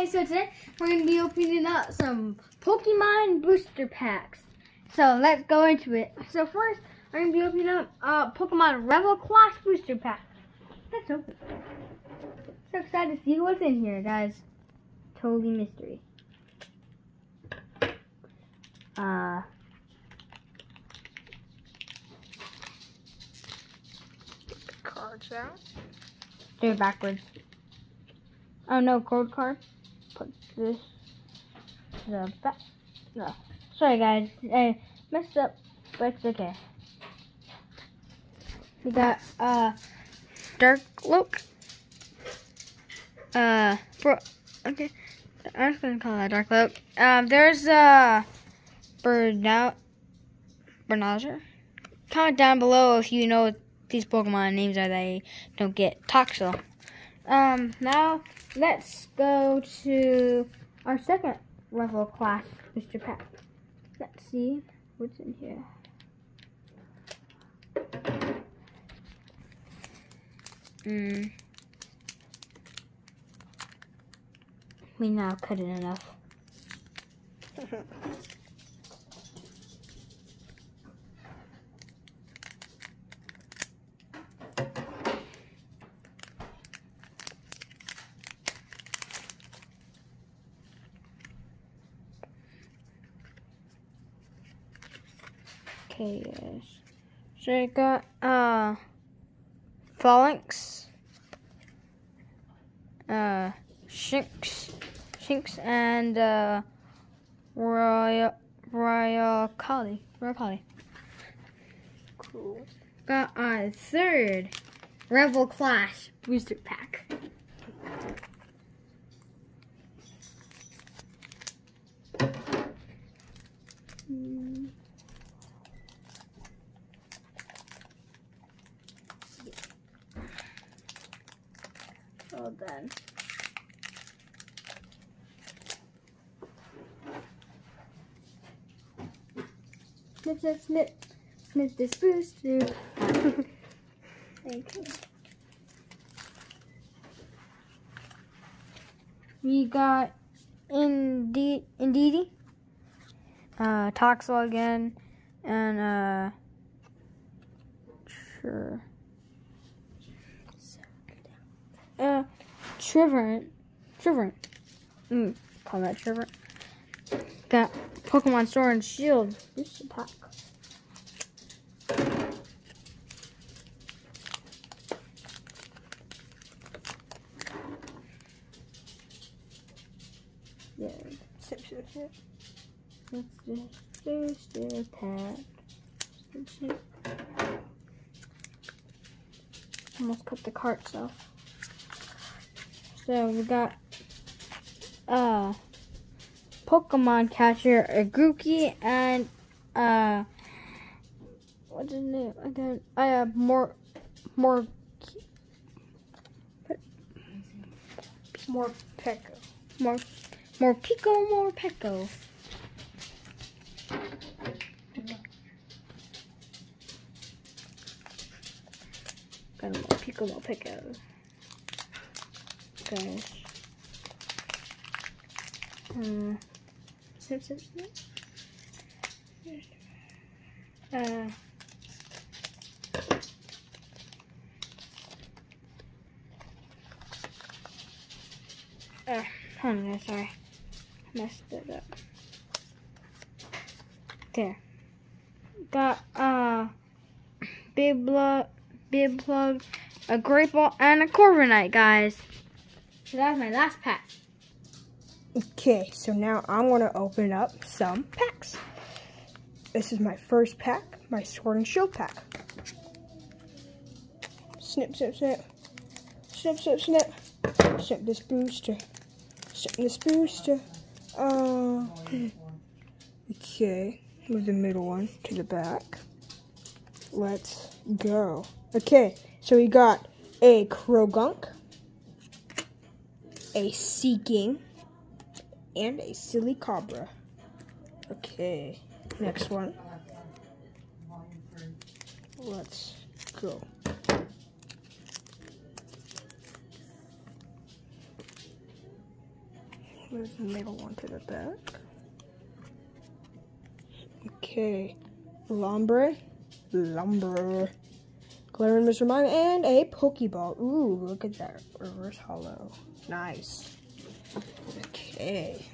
Okay, so today we're going to be opening up some Pokemon booster packs. So let's go into it. So first, I'm going to be opening up uh, Pokemon Rebel Clash booster pack. Let's open So excited to see what's in here, guys. Totally mystery. Uh, Cards out. do it backwards. Oh no, code card. Put this the back. No. Sorry guys, I messed up, but it's okay. We got uh Dark Look. Uh bro okay. I'm just gonna call that Dark Look. Um there's uh Burnout Bernazer. Comment down below if you know what these Pokemon names are they don't get Toxel. Um now let's go to our second Rebel Clash Mr. pack. Let's see what's in here. Mm. We now cut it enough. Okay, yes. So I got uh Falinks, uh Shinx, Shinx, and uh Royal Royal Collie, Rolycoly. Cool. Got our third Rebel Clash booster pack. Well done. Snip, snip, snip. Snip this. Thank you. We got Indeed, Indeedee, uh, Toxel again, and uh, sure. Uh, Trivert. Trivert. Mm, call that Trivert. Got Pokemon Sword and Shield. A pack. Yeah, Sip, sip, sip. that's the booster pack. Snip, snip. Almost cut the carts off. So we got uh Pokemon catcher, a Grookey, and uh what's his name again? I have more more More Pekka. more more Pico, Morpeko. Got more Pico, Morpeko. Snip, snip, snip. Uh. Uh, guys, sorry. Messed it up. There. Got, uh, big blood, big plug, a great ball, and a Corviknight, guys. So that's my last pack. Okay, so now I'm going to open up some packs. This is my first pack, my Sword and Shield pack. Snip, snip, snip. Snip, snip, snip. Snip this booster. Snip this booster. Uh, okay, move the middle one to the back. Let's go. Okay, so we got a Croagunk, a Seaking, and a Silicobra. Okay, next one. Let's go. Move the middle one to the back. Okay. Lombre. Lumber. Galarian Mr. Mime and a Pokeball. Ooh, look at that. Reverse holo. Nice. Okay.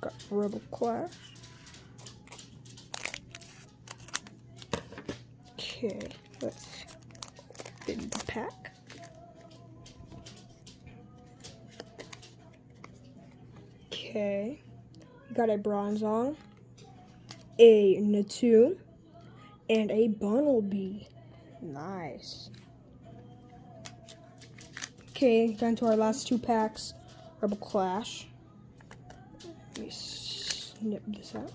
Got Rebel Clash. Okay, let's open the pack. Okay, got a Bronzong, a Natu, and a Bunnelby. Nice. Okay, down to our last two packs. Rebel Clash. Let me snip this out.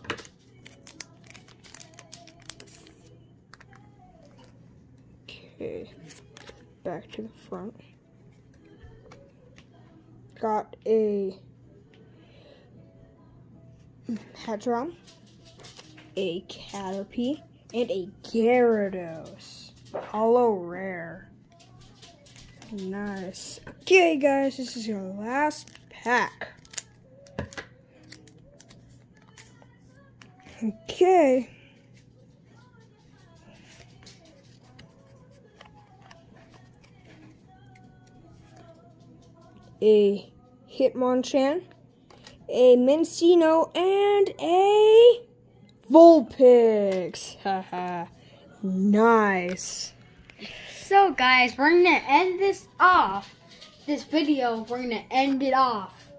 Okay, back to the front. Got a Hadron, a Caterpie, and a Gyarados. Holo rare. Nice. Okay, guys, this is your last pack. Okay. A Hitmonchan, a Minccino, and a Vulpix. Haha. nice. So, guys, we're gonna end this off. This video, we're gonna end it off.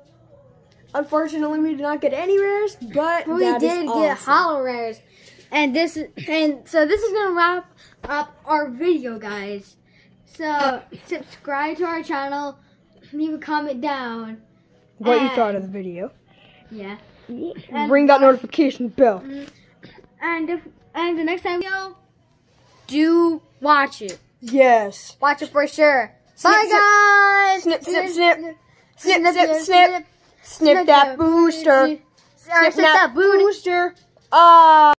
Unfortunately, we did not get any rares, but We did get awesome. holo rares, and this and so this is gonna wrap up our video, guys. So subscribe to our channel, leave a comment down. what you thought of the video. Yeah, And- Ring that notification bell. Mm. And if and the next time video, do watch it. Yes. Watch it for sure. Snip, Bye, snip. guys. Snip, snip, snip. Snip, snip, snip. Snip that booster. Snip, snip that booster. Ah.